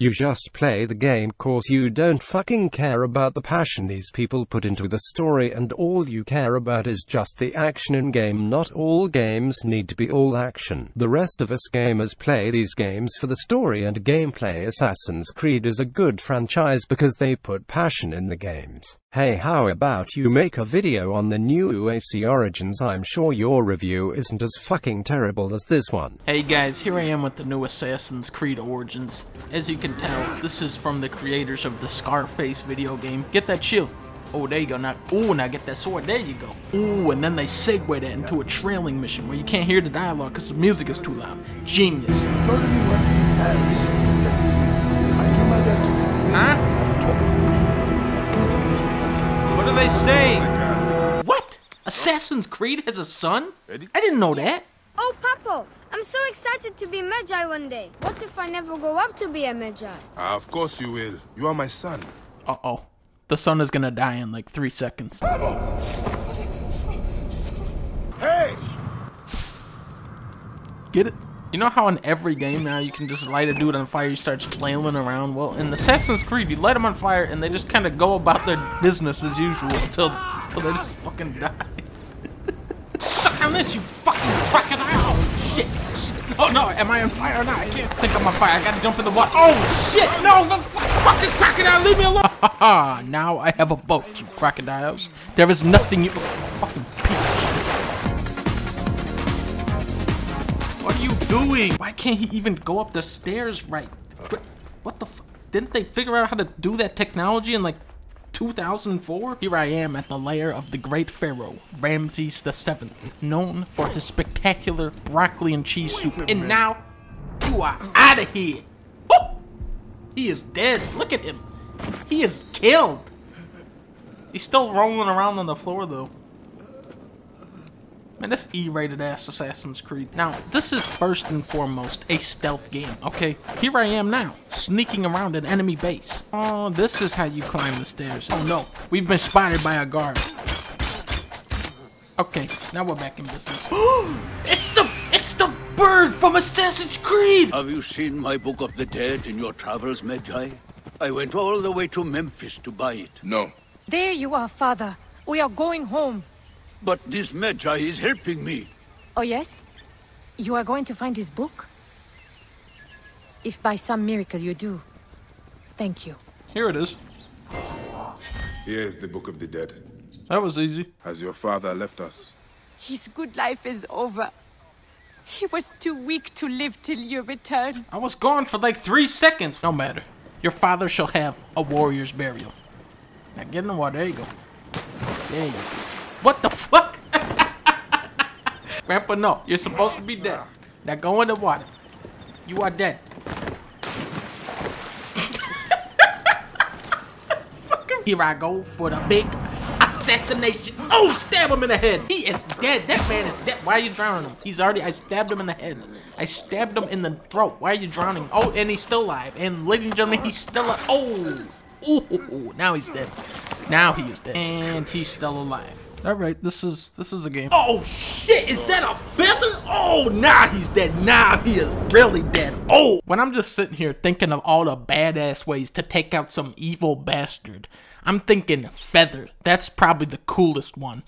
You just play the game cause you don't fucking care about the passion these people put into the story and all you care about is just the action in game. Not all games need to be all action. The rest of us gamers play these games for the story and gameplay. Assassin's Creed is a good franchise because they put passion in the games. Hey how about you make a video on the new AC Origins I'm sure your review isn't as fucking terrible as this one. Hey guys, here I am with the new Assassin's Creed Origins. As you can tell, this is from the creators of the Scarface video game. Get that shield. Oh, there you go. Now, ooh, now get that sword. There you go. Ooh, and then they segue that into a trailing mission where you can't hear the dialogue because the music is too loud. Genius. Assassin's Creed has a son? I didn't know that. Oh, Papa, I'm so excited to be Medjay one day. What if I never grow up to be a Medjay? Uh, of course you will. You are my son. Uh-oh. The son is gonna die in like three seconds. Hey! Get it? You know how in every game now you can just light a dude on fire, he starts flailing around? Well, in Assassin's Creed, you light them on fire and they just kind of go about their business as usual until, until they just fucking die. This, you fucking crocodile! Shit! Oh, shit. Oh no, am I on fire or not? I can't think I'm on fire. I gotta jump in the water. Oh shit! No, the fucking crocodile, leave me alone! Ha now I have a boat, you crocodiles. There is nothing you fucking. What are you doing? Why can't he even go up the stairs right? What, what the fuck? Didn't they figure out how to do that technology in like 2004? Here I am at the lair of the great pharaoh, Ramses VII, known for his spectacular broccoli and cheese soup. And now, you are out of here. Oh! He is dead. Look at him. He is killed. He's still rolling around on the floor though. Man, that's E-rated ass Assassin's Creed. Now, this is first and foremost a stealth game, okay? Here I am now, sneaking around an enemy base. Oh, this is how you climb the stairs. Oh no, we've been spotted by a guard. Okay, now we're back in business. it's the, it's the bird from Assassin's Creed! Have you seen my Book of the Dead in your travels, Medjay? I went all the way to Memphis to buy it. No. There you are, father. We are going home. But this Medjay is helping me. Oh, yes? You are going to find his book? If by some miracle you do, thank you. Here it is. Here is the Book of the Dead. That was easy. Has your father left us? His good life is over. He was too weak to live till you return. I was gone for like three seconds. No matter. Your father shall have a warrior's burial. Now get in the water. There you go. There you go. What the fuck? Grandpa, no. You're supposed to be dead. Now go in the water. You are dead. Here I go for the big assassination. Oh, stab him in the head. He is dead. That man is dead. Why are you drowning him? He's already, I stabbed him in the head. I stabbed him in the throat. Why are you drowning? Oh, and he's still alive. And ladies and gentlemen, he's still alive. Oh. Ooh, now he's dead. Now he is dead. And he's still alive. All right, this is this is a game. Oh shit! Is that a feather? Oh, now he's dead. Now he is really dead. Oh! When I'm just sitting here thinking of all the badass ways to take out some evil bastard, I'm thinking feather. That's probably the coolest one.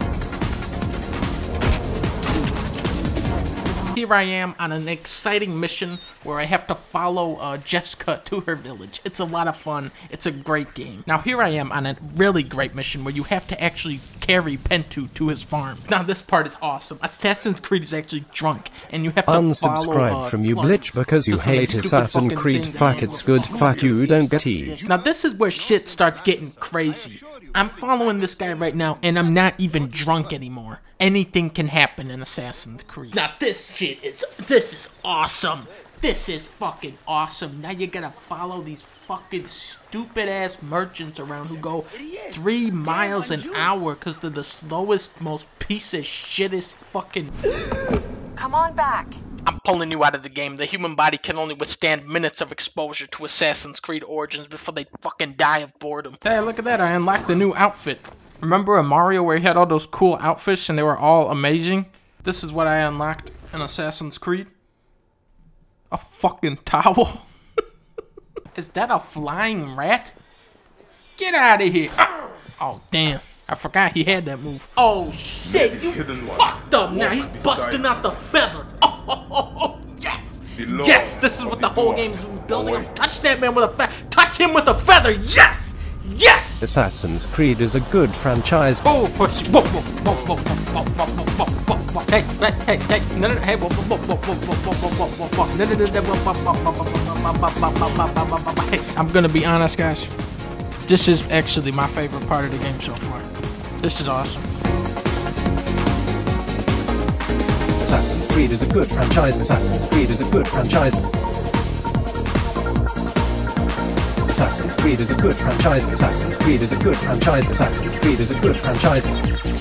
Here I am on an exciting mission where I have to follow uh, Jessica to her village. It's a lot of fun. It's a great game. Now here I am on a really great mission where you have to actually carry Pentu to his farm. Now this part is awesome. Assassin's Creed is actually drunk, and you have to Unsubscribe follow, uh, from you, Blitch, because you hate Assassin's Creed. Fuck, it's good. Fuck you, don't get E. now this is where shit starts getting crazy. I'm following this guy right now, and I'm not even drunk anymore. Anything can happen in Assassin's Creed. Now this shit is this is awesome. This is fucking awesome. Now you gotta follow these fucking stupid ass merchants around who go three miles an hour because they're the slowest, most piece of shittest fucking. Come on back. I'm pulling you out of the game. The human body can only withstand minutes of exposure to Assassin's Creed Origins before they fucking die of boredom. Hey, look at that. I unlocked a new outfit. Remember in Mario where he had all those cool outfits and they were all amazing? This is what I unlocked in Assassin's Creed. A fucking towel. Is that a flying rat? Get out of here. Oh, damn. I forgot he had that move. Oh, shit. You fucked up now. He's busting out the feather. Oh, yes. Yes, this is what the whole game is building up. Touch that man with a feather. Touch him with a feather. Yes. Assassin's Creed is a good franchise. Oh, push. Whoa, whoa, whoa, whoa, whoa, whoa, whoa, whoa, whoa, whoa. Hey, hey, hey, hey, no, no, no, hey, whoa, whoa, whoa, whoa, whoa, whoa, whoa, whoa, whoa, whoa, no, no, no, no, whoa, whoa, whoa, whoa, whoa, whoa, whoa, whoa, whoa, whoa. Hey, I'm gonna be honest, guys. This is actually my favorite part of the game so far. This is awesome. Assassin's Creed is a good franchise. Assassin's Creed is a good franchise. Assassin's Creed is a good franchise. Assassin's Creed is a good franchise. Assassin's Creed is a good franchise.